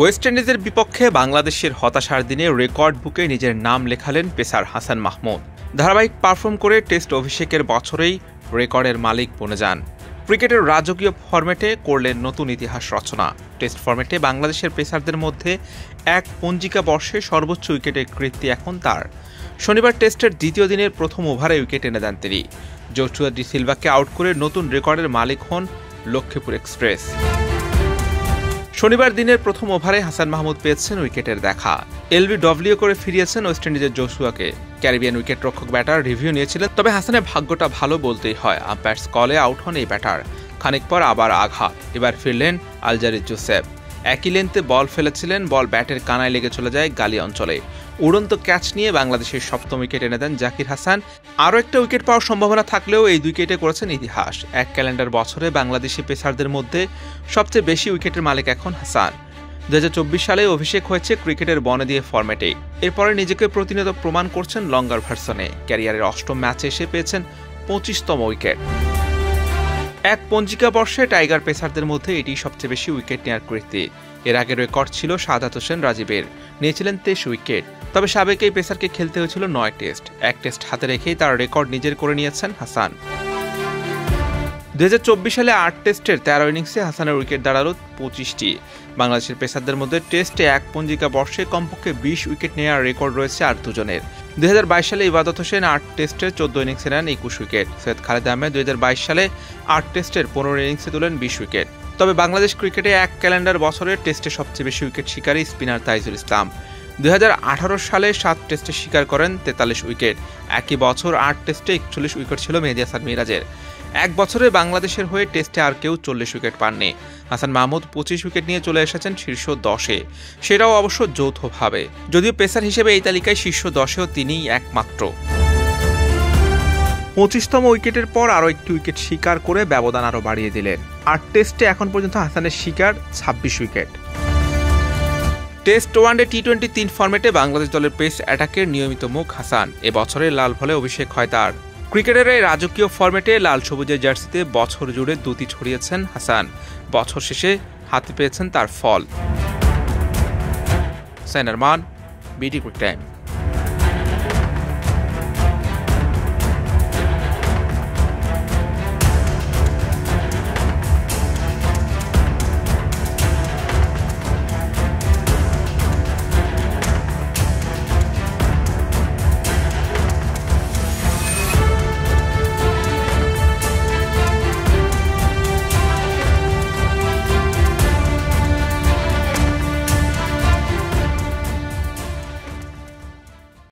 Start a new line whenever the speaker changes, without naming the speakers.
West ইন্ডিজের বিপক্ষে বাংলাদেশের হতাশার দিনে রেকর্ড বুকে নিজের নাম লেখালেন পেসার হাসান মাহমুদ। ধারাবাহিক পারফর্ম করে টেস্ট অভিষেকের বছরেই রেকর্ডের মালিক বনে যান। ক্রিকেটের রাজকীয় ফরম্যাটে করলেন নতুন ইতিহাস রচনা। টেস্ট ফরম্যাটে বাংলাদেশের পেসারদের মধ্যে এক পঞ্জিকা বর্ষে সর্বোচ্চ উইকেটের কৃত্তি এখন তার। শনিবার টেস্টের দ্বিতীয় দিনের প্রথম ওভারে উইকেট এনে দেন তিনি। জোচুয়া ডি সিলভাকে আউট করে নতুন রেকর্ডের মালিক হন লক্ষ্মীপুর এক্সপ্রেস। শনিবার দিনের প্রথম ওভারে হাসান মাহমুদ পেয়েছেন উইকেটের দেখা। এলবি ডব্লিউ করে ফিরিয়েছেন ওয়েস্ট ইন্ডিজের জোসুয়াকে। ক্যারিবিয়ান উইকেট রক্ষক ব্যাটার রিভিউ নিয়েছিলেন, তবে হাসানের ভাগ্যটা ভালো বলতেই হয়। আম্পায়ার্স কলে আউট হন এই ব্যাটার। খানিক পর আবার আঘাত। এবার ফিরলেন আলজারি জোসেফ। একই লেন্থে বল ফেলেছিলেন বল ব্যাটের কানায় লেগে চলে যায় গালি অঞ্চলে। উড়ন্ত ক্যাচ নিয়ে বাংলাদেশের সপ্তম উইকেট এনে দেন জাকির হাসান। আরও একটা উইকেট পাওয়ার সম্ভাবনা থাকলেও এই উইকেটে করেছেন ইতিহাস। এক ক্যালেন্ডার বছরে বাংলাদেশি পেসারদের মধ্যে সবচেয়ে বেশি উইকেটের মালিক এখন হাসান। দুই হাজার চব্বিশ সালে অভিষেক হয়েছে ক্রিকেটের বনে দিয়ে ফরম্যাটে এরপরে নিজেকে প্রতিনিয়ত প্রমাণ করছেন লঙ্গার ভার্সনে ক্যারিয়ারের অষ্টম ম্যাচে এসে পেয়েছেন পঁচিশতম উইকেট এক পঞ্জিকা বর্ষে টাইগার পেসারদের মধ্যে এটি সবচেয়ে বেশি উইকেট নেওয়ার কৃতি এর আগের রেকর্ড ছিল সাদাত হোসেন রাজীবের। নিয়েছিলেন তেইশ উইকেট। তবে সাবেক এই পেসারকে খেলতে হয়েছিল নয় টেস্ট। এক টেস্ট হাতে রেখেই তার রেকর্ড নিজের করে নিয়েছেন হাসান। দুই হাজার চব্বিশ সালে আট টেস্টের তেরো ইনিংসে হাসানের উইকেট দাঁড়াল পঁচিশটি। বাংলাদেশের পেসারদের মধ্যে টেস্টে এক পঞ্জিকা বর্ষে কমপক্ষে বিশ উইকেট নেওয়ার রেকর্ড রয়েছে আর দুজনের। দুই সালে ইবাদত হোসেন আট টেস্টের চোদ্দ ইনিংসে নেন একুশ উইকেট। সৈয়দ খালেদ আহমেদ দুই সালে আট টেস্টের পনেরো ইনিংসে তুলেন বিশ উইকেট। তবে বাংলাদেশ ক্রিকেটে এক ক্যালেন্ডার বছরের টেস্টে সবচেয়ে বেশি উইকেট শিকারী স্পিনার তাইজুল ইসলাম। দুই হাজার আঠারো সালে সাত টেস্টে শিকার করেন তেতাল্লিশ উইকেট। একই বছর আট টেস্টে একচল্লিশ উইকেট ছিল মেহেদি হাসান মিরাজের। এক বছরে বাংলাদেশের হয়ে টেস্টে আর কেউ চল্লিশ উইকেট পাননি। হাসান মাহমুদ পঁচিশ উইকেট নিয়ে চলে এসেছেন শীর্ষ দশে। সেটাও অবশ্য যৌথভাবে। যদিও পেসার হিসেবে এই তালিকায় শীর্ষ দশেও তিনিই একমাত্র। পঁচিশতম উইকেটের পর আরও একটি উইকেট শিকার করে ব্যবধান আরও বাড়িয়ে দিলেন। আর টেস্টে এখন পর্যন্ত হাসানের শিকার ছাব্বিশ wicket. Test one day T twenty তিন ফর্মেটে বাংলাদেশ দলের পেস অ্যাটাকের নিয়মিত মুখ হাসান। এবছরের লাল ফলে অভিষেক হয় তার। ক্রিকেটের এই রাজকীয় ফর্মেটে লাল সবুজের জার্সিতে বছর জুড়ে দুটি ছড়িয়েছেন হাসান। বছর শেষে হাতে পেয়েছেন তার ফল। সাইনারমান বিডি কুইক টাইম।